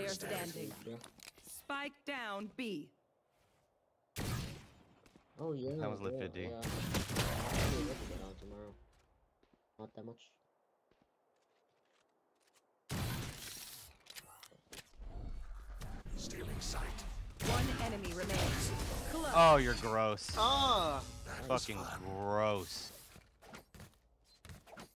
Player standing. Spike down B. Oh yeah. That was lit yeah, 50. Yeah. I'll get on tomorrow. Not that much. Stealing sight. One enemy remains. Close. Oh, you're gross. Ah! That Fucking gross.